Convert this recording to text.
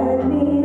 let me.